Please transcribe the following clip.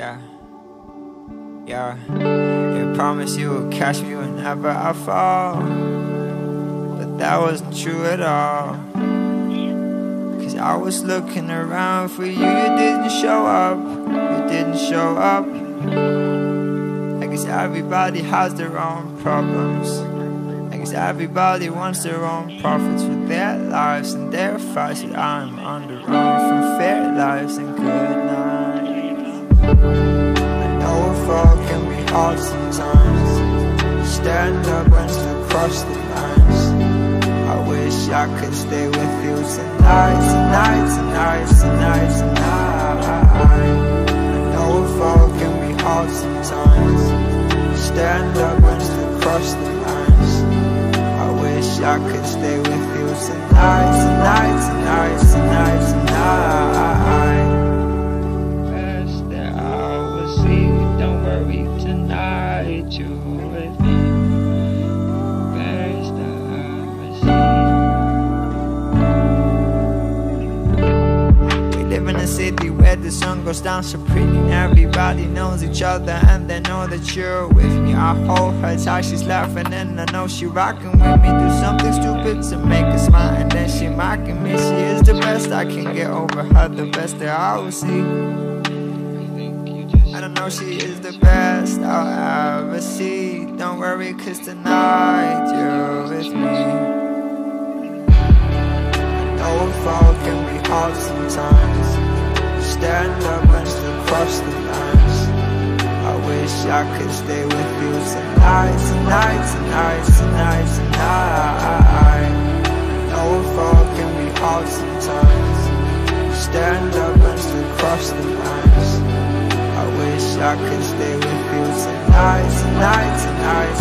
Yeah. Yeah. You promised you would catch me whenever I fall. But that wasn't true at all. Cause I was looking around for you, you didn't show up. You didn't show up. I guess everybody has their own problems. I guess everybody wants their own profits for their lives and their fights. But I'm on the run from fair lives and good nights. I know a fall can be hard sometimes. Stand up and still cross the lines. I wish I could stay with you tonight, tonight, tonight, tonight, tonight. I know a fall can be hard sometimes. Stand up and still cross the lines. I wish I could stay with you tonight, tonight, tonight, tonight, tonight. Tonight, you with me. Best that I will see. We live in a city where the sun goes down so pretty and everybody knows each other and they know that you're with me. I hold her tight, she's laughing and I know she rocking with me. Do something stupid to make her smile and then she mocking me. She is the best, I can get over her, the best that I will see. I don't know she is the best I'll ever see. Don't worry, cause tonight you're with me. I know a fall can be hard sometimes. Stand up and still cross the lines. I wish I could stay with you tonight, tonight, tonight, tonight, tonight. I know a fall can be hard sometimes. Stand up and still cross the lines. I could stay with you tonight, tonight, tonight.